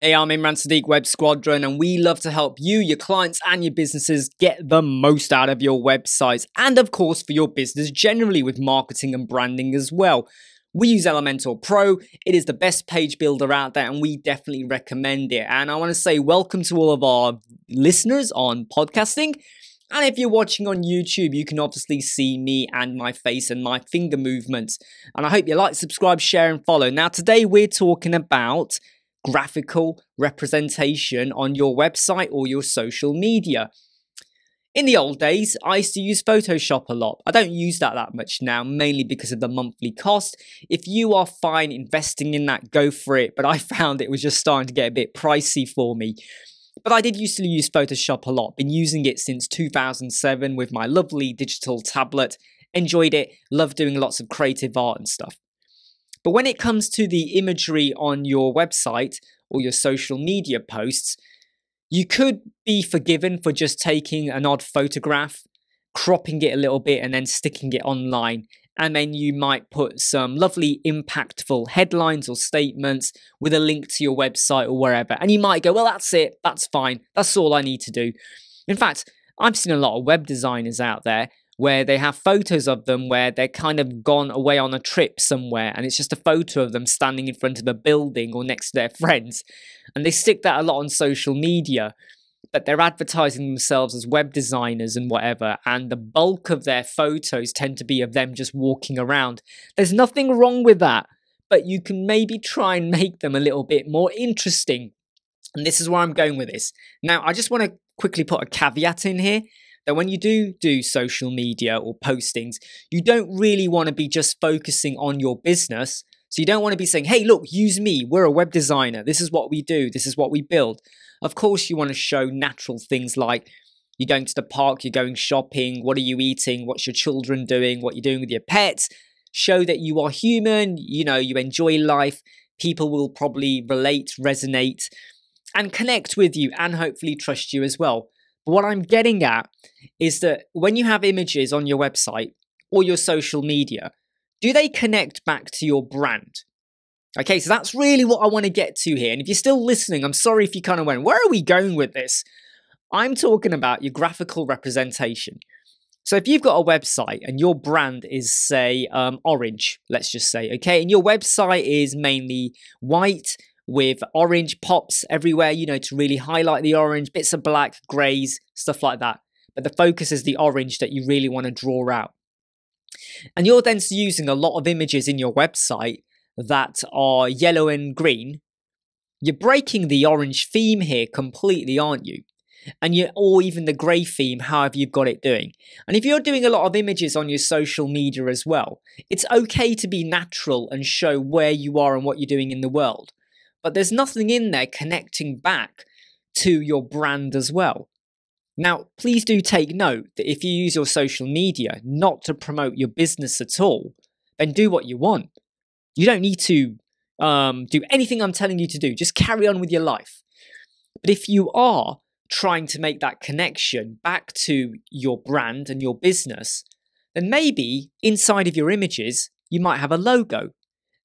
Hey, I'm Imran Siddiq, Web Squadron, and we love to help you, your clients, and your businesses get the most out of your websites, and of course, for your business generally with marketing and branding as well. We use Elementor Pro. It is the best page builder out there, and we definitely recommend it. And I want to say welcome to all of our listeners on podcasting. And if you're watching on YouTube, you can obviously see me and my face and my finger movements. And I hope you like, subscribe, share, and follow. Now, today we're talking about graphical representation on your website or your social media. In the old days, I used to use Photoshop a lot. I don't use that that much now, mainly because of the monthly cost. If you are fine investing in that, go for it. But I found it was just starting to get a bit pricey for me. But I did used to use Photoshop a lot. Been using it since 2007 with my lovely digital tablet. Enjoyed it. loved doing lots of creative art and stuff. But when it comes to the imagery on your website or your social media posts, you could be forgiven for just taking an odd photograph, cropping it a little bit, and then sticking it online. And then you might put some lovely, impactful headlines or statements with a link to your website or wherever. And you might go, well, that's it. That's fine. That's all I need to do. In fact, I've seen a lot of web designers out there where they have photos of them where they're kind of gone away on a trip somewhere and it's just a photo of them standing in front of a building or next to their friends. And they stick that a lot on social media, but they're advertising themselves as web designers and whatever. And the bulk of their photos tend to be of them just walking around. There's nothing wrong with that, but you can maybe try and make them a little bit more interesting. And this is where I'm going with this. Now, I just want to quickly put a caveat in here that when you do do social media or postings, you don't really want to be just focusing on your business. So you don't want to be saying, hey, look, use me. We're a web designer. This is what we do. This is what we build. Of course, you want to show natural things like you're going to the park, you're going shopping, what are you eating, what's your children doing, what you're doing with your pets. Show that you are human, you know, you enjoy life. People will probably relate, resonate, and connect with you and hopefully trust you as well. What I'm getting at is that when you have images on your website or your social media, do they connect back to your brand? Okay, so that's really what I want to get to here. And if you're still listening, I'm sorry if you kind of went, where are we going with this? I'm talking about your graphical representation. So if you've got a website and your brand is, say, um, orange, let's just say, okay, and your website is mainly white with orange pops everywhere, you know, to really highlight the orange, bits of black, greys, stuff like that. But the focus is the orange that you really want to draw out. And you're then using a lot of images in your website that are yellow and green. You're breaking the orange theme here completely, aren't you? And you or even the grey theme, however you've got it doing. And if you're doing a lot of images on your social media as well, it's okay to be natural and show where you are and what you're doing in the world but there's nothing in there connecting back to your brand as well. Now, please do take note that if you use your social media not to promote your business at all, then do what you want. You don't need to um, do anything I'm telling you to do, just carry on with your life. But if you are trying to make that connection back to your brand and your business, then maybe inside of your images, you might have a logo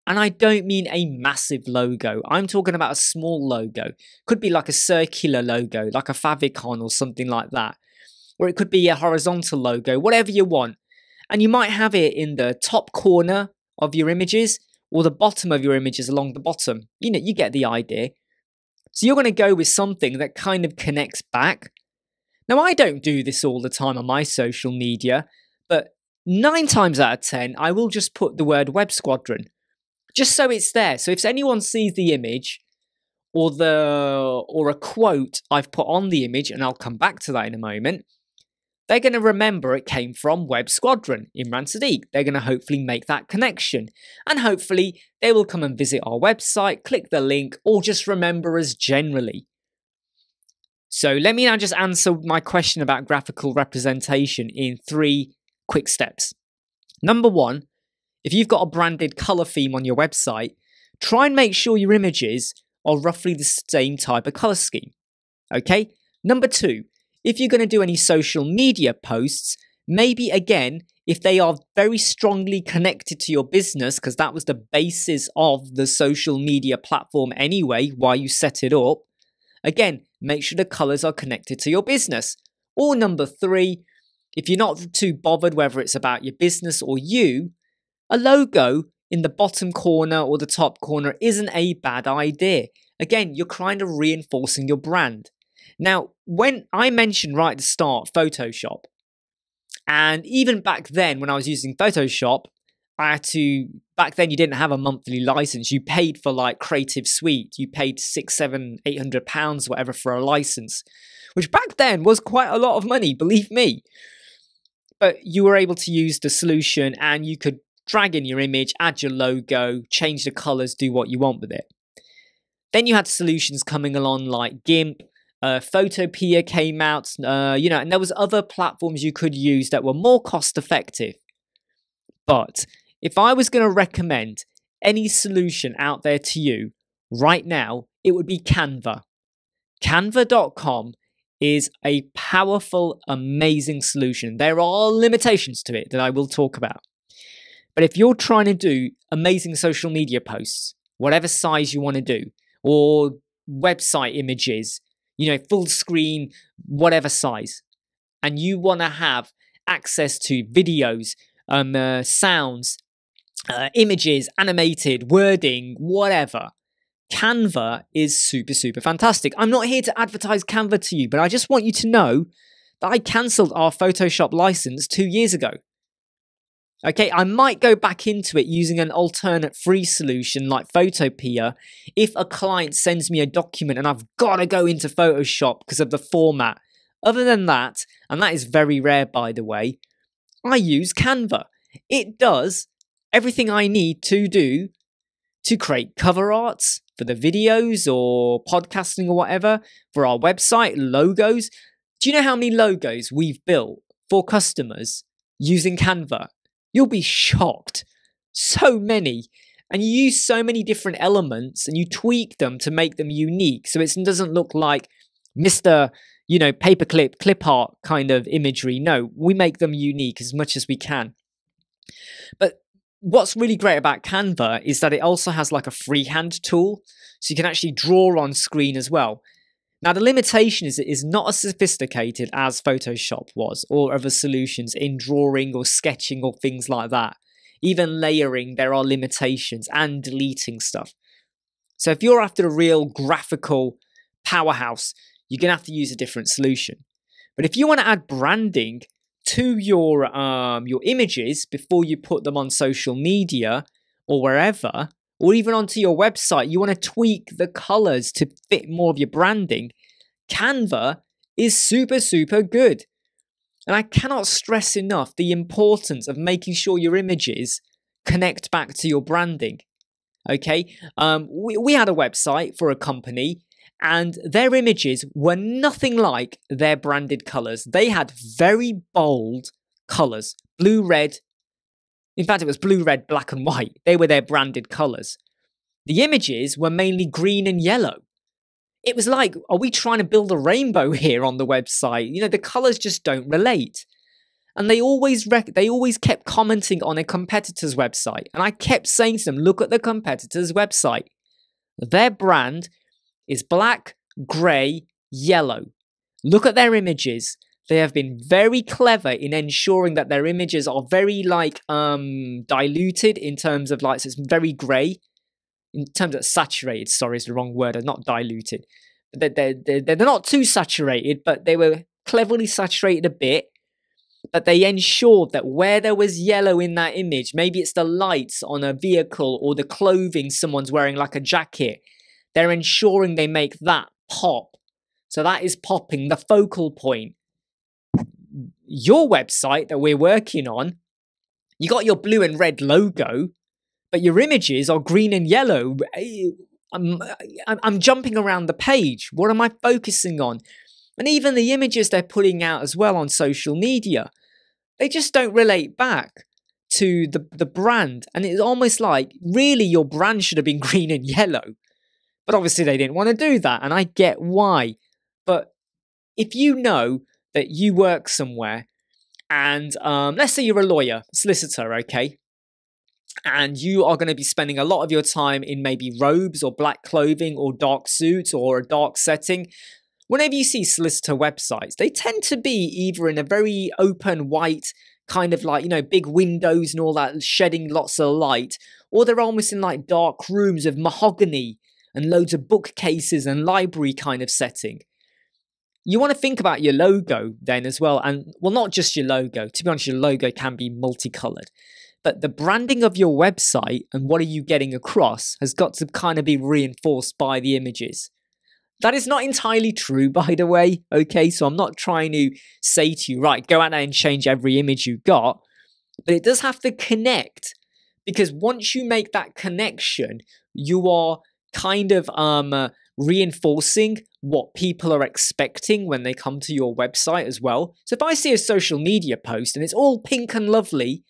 and I don't mean a massive logo. I'm talking about a small logo. Could be like a circular logo, like a favicon or something like that. Or it could be a horizontal logo, whatever you want. And you might have it in the top corner of your images or the bottom of your images along the bottom. You know, you get the idea. So you're going to go with something that kind of connects back. Now, I don't do this all the time on my social media, but nine times out of ten, I will just put the word Web Squadron just so it's there. So if anyone sees the image or the or a quote I've put on the image, and I'll come back to that in a moment, they're going to remember it came from Web Squadron, Imran Siddiq. They're going to hopefully make that connection. And hopefully they will come and visit our website, click the link, or just remember us generally. So let me now just answer my question about graphical representation in three quick steps. Number one, if you've got a branded color theme on your website, try and make sure your images are roughly the same type of color scheme. Okay? Number two, if you're going to do any social media posts, maybe again, if they are very strongly connected to your business, because that was the basis of the social media platform anyway, why you set it up, again, make sure the colors are connected to your business. Or number three, if you're not too bothered whether it's about your business or you, a logo in the bottom corner or the top corner isn't a bad idea. Again, you're kind of reinforcing your brand. Now, when I mentioned right at the start Photoshop, and even back then when I was using Photoshop, I had to back then you didn't have a monthly license. You paid for like Creative Suite. You paid six, seven, eight hundred pounds, whatever, for a license, which back then was quite a lot of money, believe me. But you were able to use the solution and you could drag in your image, add your logo, change the colors, do what you want with it. Then you had solutions coming along like GIMP, uh, Photopea came out, uh, you know, and there was other platforms you could use that were more cost effective. But if I was going to recommend any solution out there to you right now, it would be Canva. Canva.com is a powerful, amazing solution. There are limitations to it that I will talk about. But if you're trying to do amazing social media posts, whatever size you want to do, or website images, you know, full screen, whatever size, and you want to have access to videos, um, uh, sounds, uh, images, animated, wording, whatever, Canva is super, super fantastic. I'm not here to advertise Canva to you, but I just want you to know that I cancelled our Photoshop license two years ago. Okay, I might go back into it using an alternate free solution like Photopea if a client sends me a document and I've got to go into Photoshop because of the format. Other than that, and that is very rare by the way, I use Canva. It does everything I need to do to create cover arts for the videos or podcasting or whatever, for our website, logos. Do you know how many logos we've built for customers using Canva? You'll be shocked. So many. And you use so many different elements and you tweak them to make them unique. So it doesn't look like Mr. You know, paperclip, clip art kind of imagery. No, we make them unique as much as we can. But what's really great about Canva is that it also has like a freehand tool. So you can actually draw on screen as well. Now, the limitation is it is not as sophisticated as Photoshop was or other solutions in drawing or sketching or things like that. Even layering, there are limitations and deleting stuff. So if you're after a real graphical powerhouse, you're going to have to use a different solution. But if you want to add branding to your um, your images before you put them on social media or wherever, or even onto your website, you want to tweak the colors to fit more of your branding, Canva is super, super good. And I cannot stress enough the importance of making sure your images connect back to your branding. Okay, um, we, we had a website for a company, and their images were nothing like their branded colors. They had very bold colors blue, red, in fact, it was blue, red, black, and white. They were their branded colours. The images were mainly green and yellow. It was like, are we trying to build a rainbow here on the website? You know, the colours just don't relate. And they always rec- they always kept commenting on a competitor's website. And I kept saying to them, look at the competitor's website. Their brand is black, grey, yellow. Look at their images they have been very clever in ensuring that their images are very like um diluted in terms of like so it's very grey. In terms of saturated sorry is the wrong word not diluted. They're, they're, they're, they're not too saturated but they were cleverly saturated a bit. But they ensured that where there was yellow in that image maybe it's the lights on a vehicle or the clothing someone's wearing like a jacket they're ensuring they make that pop. So that is popping the focal point your website that we're working on, you got your blue and red logo, but your images are green and yellow. Eh, I'm, I'm jumping around the page. What am I focusing on? And even the images they're putting out as well on social media, they just don't relate back to the, the brand. And it's almost like really your brand should have been green and yellow. But obviously they didn't want to do that. And I get why. But if you know that you work somewhere and um, let's say you're a lawyer, solicitor, okay? And you are going to be spending a lot of your time in maybe robes or black clothing or dark suits or a dark setting. Whenever you see solicitor websites, they tend to be either in a very open white, kind of like, you know, big windows and all that, shedding lots of light, or they're almost in like dark rooms of mahogany and loads of bookcases and library kind of setting you want to think about your logo then as well. And well, not just your logo. To be honest, your logo can be multicolored. But the branding of your website and what are you getting across has got to kind of be reinforced by the images. That is not entirely true, by the way. Okay, so I'm not trying to say to you, right, go out there and change every image you've got, but it does have to connect because once you make that connection, you are kind of um, uh, reinforcing what people are expecting when they come to your website as well. So if I see a social media post and it's all pink and lovely,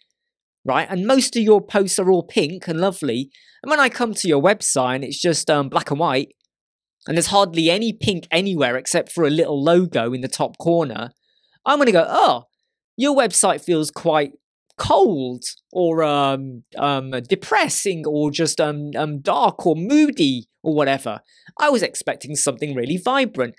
right, and most of your posts are all pink and lovely, and when I come to your website and it's just um, black and white, and there's hardly any pink anywhere except for a little logo in the top corner, I'm going to go, oh, your website feels quite cold or um, um, depressing or just um, um, dark or moody or whatever. I was expecting something really vibrant.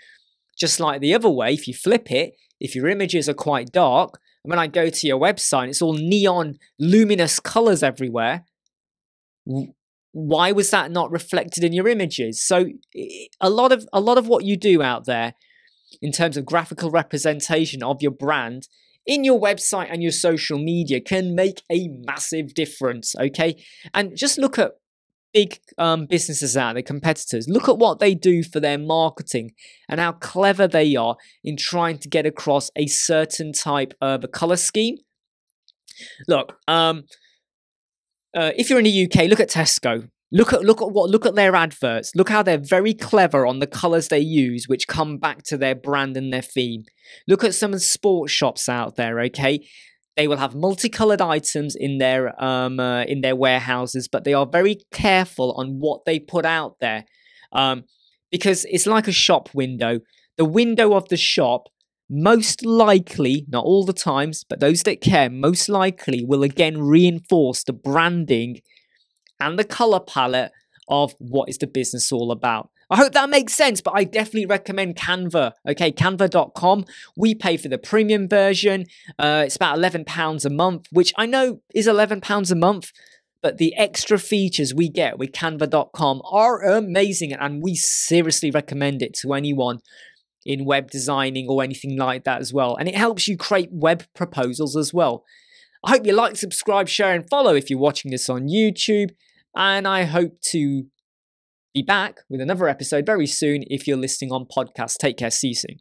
Just like the other way, if you flip it, if your images are quite dark, and when I go to your website, it's all neon, luminous colors everywhere. Why was that not reflected in your images? So a lot of a lot of what you do out there in terms of graphical representation of your brand in your website and your social media can make a massive difference, okay? And just look at big um, businesses out there, competitors, look at what they do for their marketing and how clever they are in trying to get across a certain type of a color scheme. Look, um, uh, if you're in the UK, look at Tesco. Look at look at what look at their adverts. Look how they're very clever on the colors they use, which come back to their brand and their theme. Look at some of the sports shops out there. Okay, they will have multicolored items in their um uh, in their warehouses, but they are very careful on what they put out there, um, because it's like a shop window. The window of the shop most likely, not all the times, but those that care, most likely will again reinforce the branding and the color palette of what is the business all about. I hope that makes sense, but I definitely recommend Canva. Okay, canva.com. We pay for the premium version. Uh, it's about £11 a month, which I know is £11 a month, but the extra features we get with canva.com are amazing, and we seriously recommend it to anyone in web designing or anything like that as well. And it helps you create web proposals as well. I hope you like, subscribe, share, and follow if you're watching this on YouTube. And I hope to be back with another episode very soon if you're listening on podcast. Take care. See you soon.